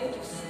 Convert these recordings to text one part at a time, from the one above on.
пятки в стороны.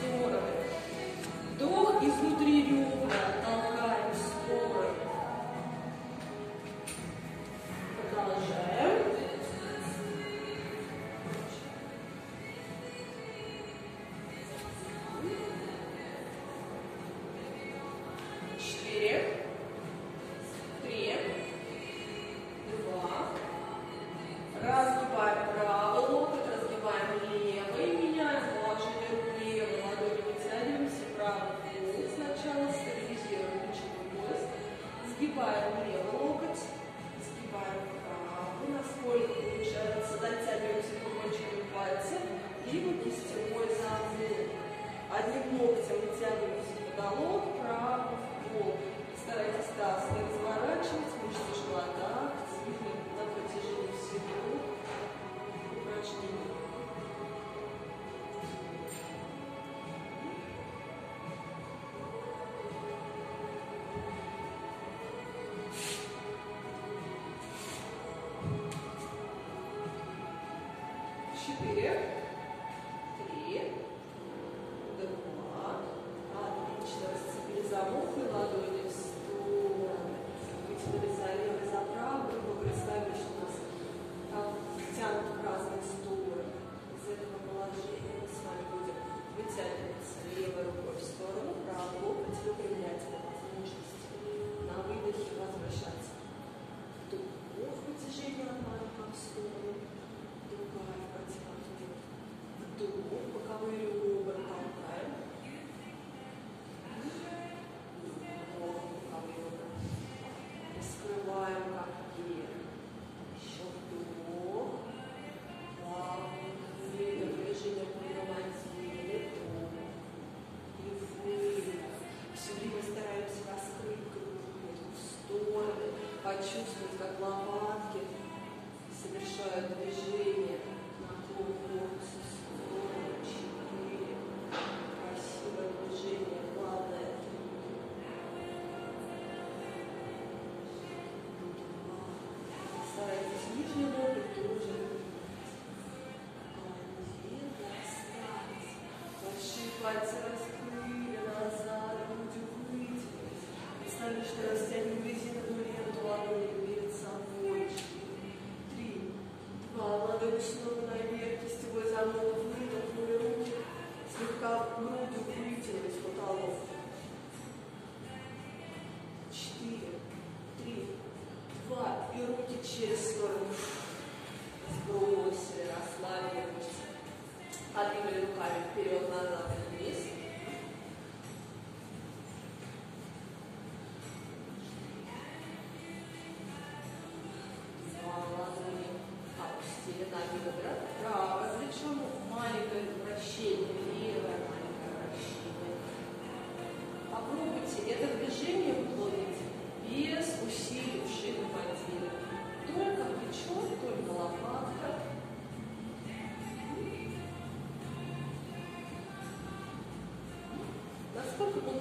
I choose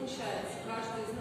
получается, каждый из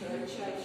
church, church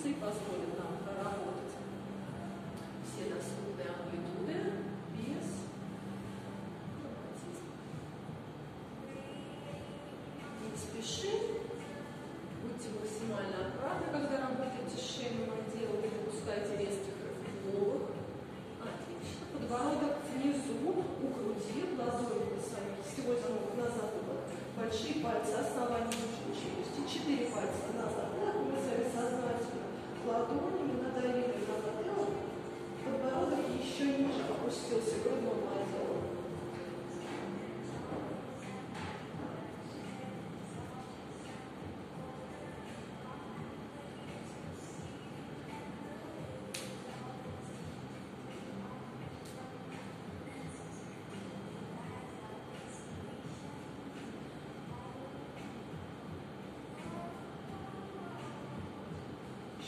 санкции позволят нам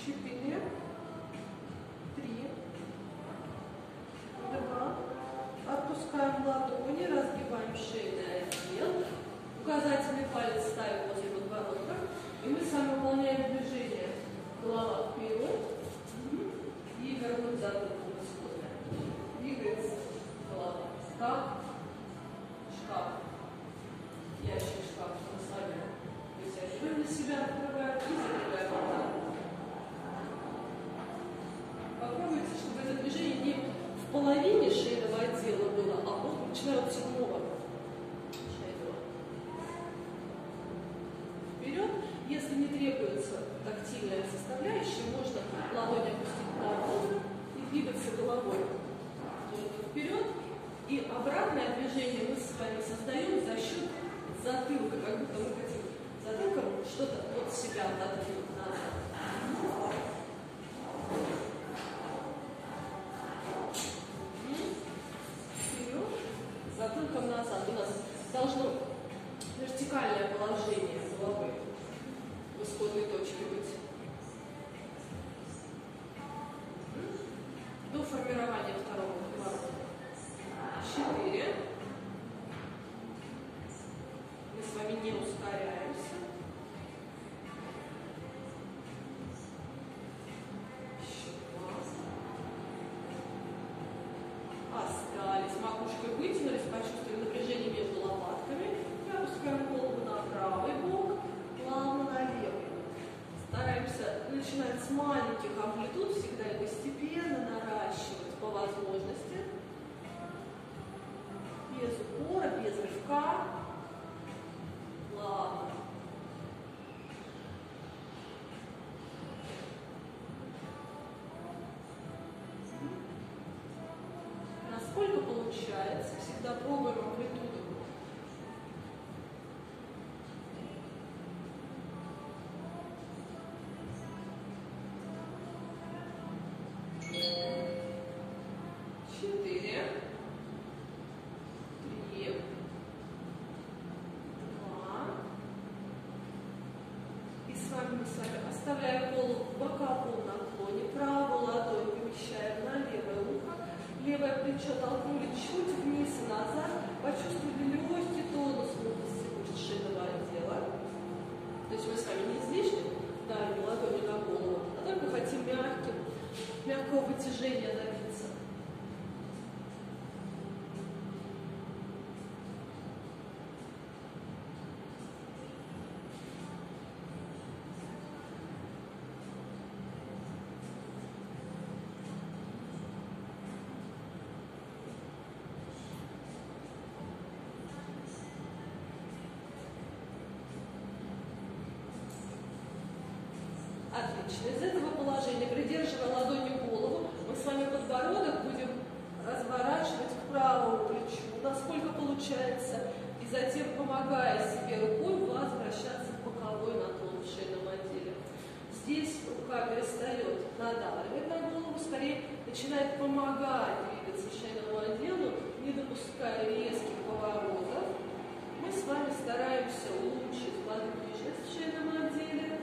четыре, три, два. Отпускаем ладони, разгибаем шейный отдел. Указательный палец ставим начиная от седьмого Вперед, если не требуется тактильная составляющая, можно ладонь опустить на оружие и двигаться головой. Вперед и обратное движение мы с вами создаем за счет затылка, как будто мы хотим затылком что-то от себя отодвинуть. Формирования второго поворота. Четыре. Мы с вами не ускоряемся. Получается, всегда пробуем амплитуду. Вытяжения добиться. Отлично. Из этого положения, придерживая ладонью голову, мы с вами подбородок будем разворачивать к правому плечу, насколько получается, и затем, помогая себе рукой, возвращаться в боковой наклон в шейном отделе. Здесь рука перестает надавливать на голову, скорее начинает помогать двигаться шейному отделу, не допуская резких поворотов. Мы с вами стараемся улучшить подвижность в шейном отделе,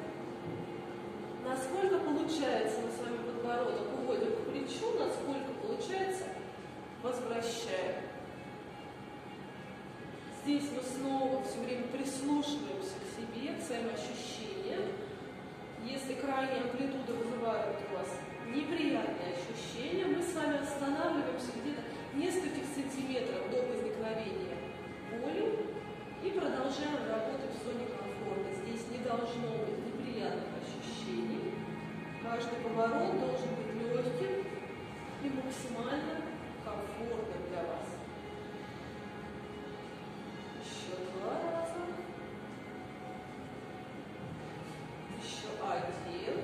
Насколько получается, мы с вами подбородок уводим к плечу, насколько получается, возвращаем. Здесь мы снова все время прислушиваемся к себе, к своим ощущениям. Если крайние амплитуды вызывают у вас неприятные ощущения, мы с вами останавливаемся где-то нескольких сантиметров до возникновения боли и продолжаем работать в зоне комфорта. Здесь не должно быть неприятных ощущений. Каждый поворот должен быть легким и максимально комфортным для вас. Еще два раза. Еще один.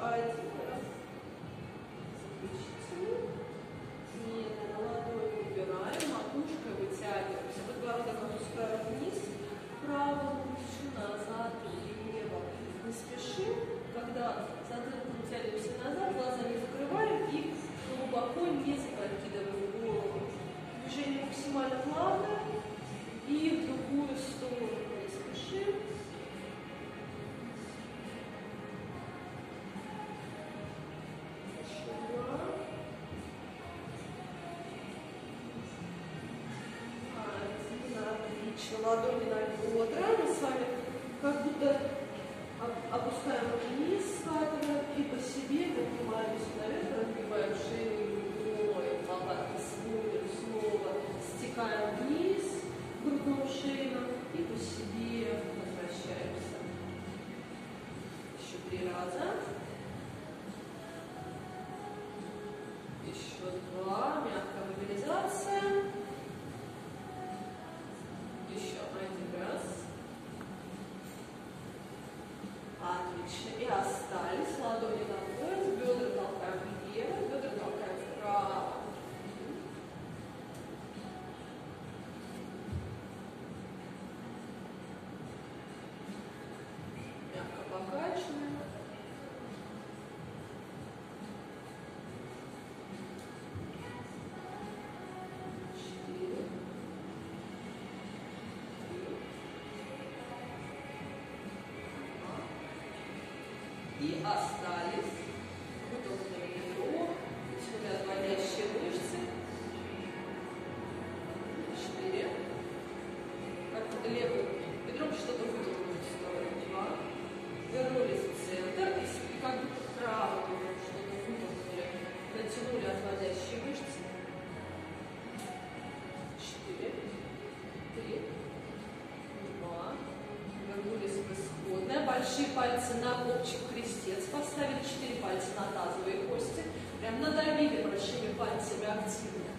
Один раз. Отлично. Ладони на бедра. Мы с вами как будто оп- опускаем вниз, скатываем и по себе поднимаемся наверх, разгибаем шею, моем лопатки смотрим снова, стекаем вниз грудным шейном и по себе возвращаемся. Еще три раза. Еще два. Отлично. И остались. Большие пальцы на копчик крестец. Поставили четыре пальца на тазовые кости. Прям надавили большими пальцами активно.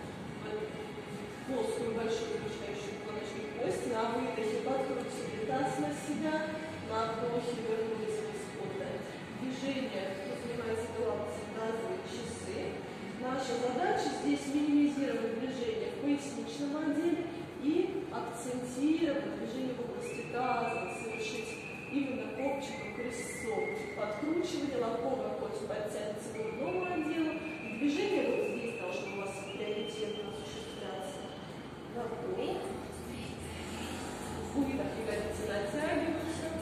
Плоскую большую включающую позвоночник кости. На выдохе подкрутили таз на себя. На вдохе вернулись в исходное. Движение, кто занимается пилатесом, тазовые часы. Наша задача здесь минимизировать движение в поясничном отделе и акцентировать движение в области таза, совершить именно копчиком, крестцом. Подкручивание лобковая кость подтянется к грудному отделу. И движение вот здесь должно у вас приоритетно осуществляться. Вдох. Выдох, ягодицы натягиваются.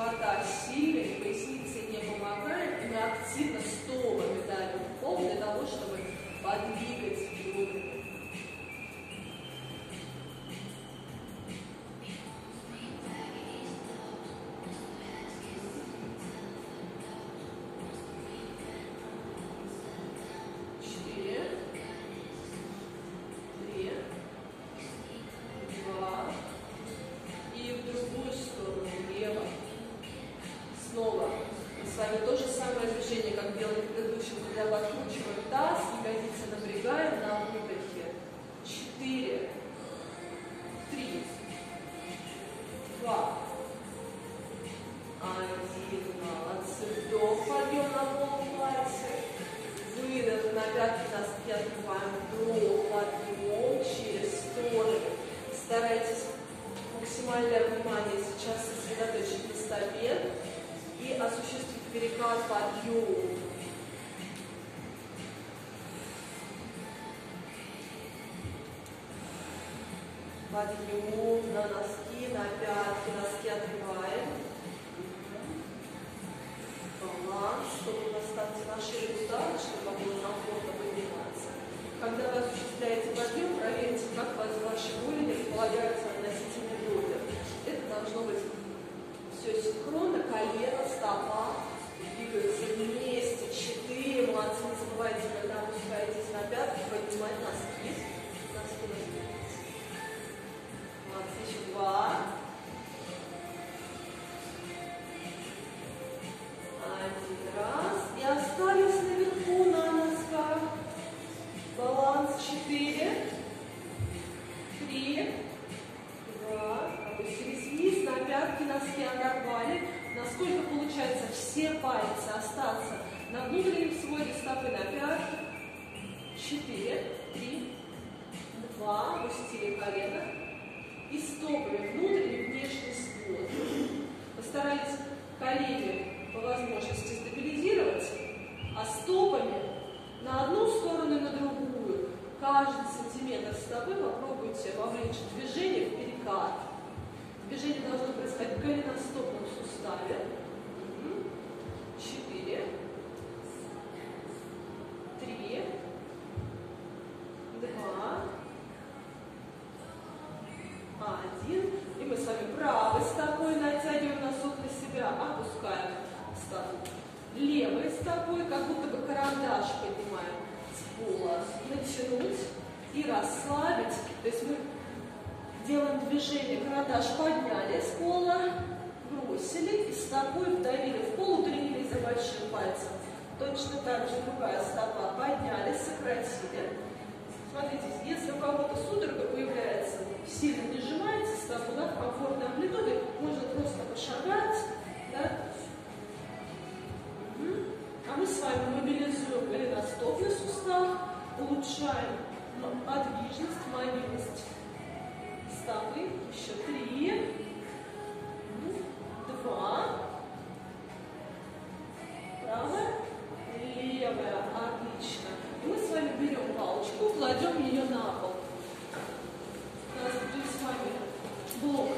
Мышцы живота сильные, поясницы не помогаем, и мы активно давим в пол для того, чтобы подвигать кладем лимон на носки, на пятки, носки от колени по возможности стабилизировать, а стопами на одну сторону и на другую. Каждый сантиметр стопы попробуйте вовлечь движение в перекат. Движение должно происходить в голеностопном суставе. большим пальцем. Точно так же другая стопа. подняли сократили. Смотрите, если у кого-то судорога появляется, сильно нажимаете стопу, да, в комфортной амплитуде, можно просто пошагать, да. А мы с вами мобилизуем голеностопный сустав, улучшаем подвижность, мобильность стопы. Еще три, два, направо, лево, отлично. И мы с вами берем палочку, кладем ее на пол. Здесь с вами блок